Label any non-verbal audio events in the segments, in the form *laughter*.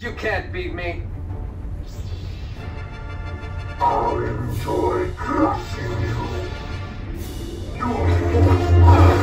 You can't beat me. I'll enjoy crushing you. You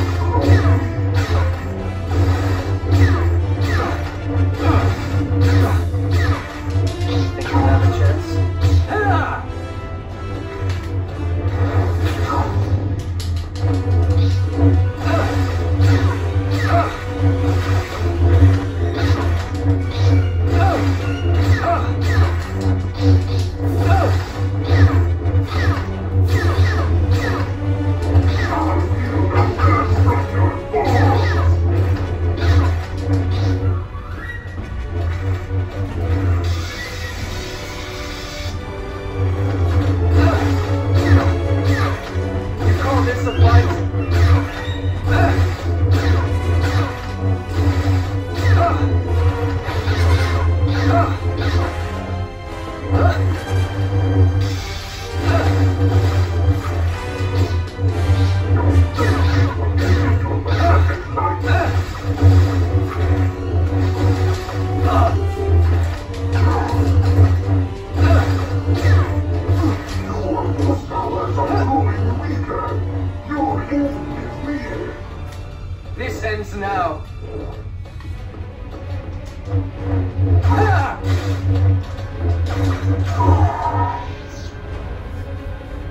This ends now. *laughs*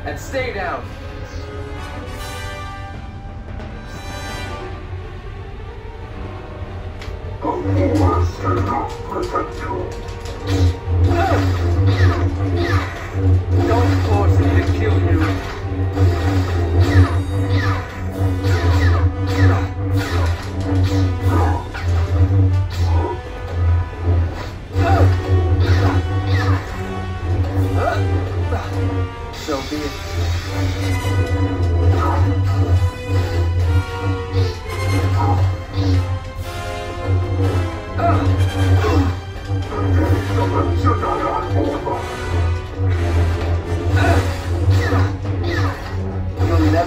And stay down. The words cannot protect you. Don't force me to kill you.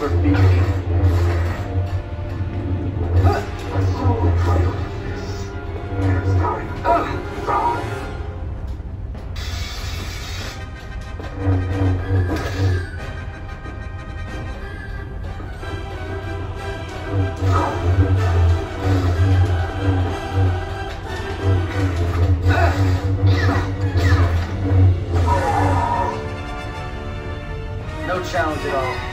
No challenge at all.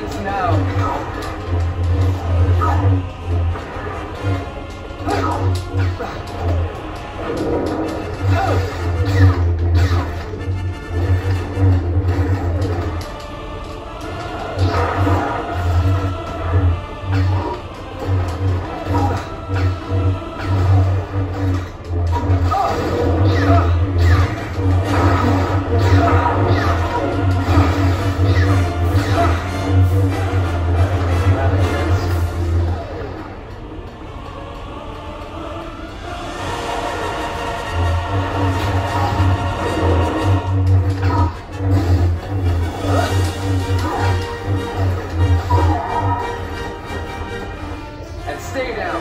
This ends now. And stay down.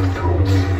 Control.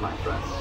my friends.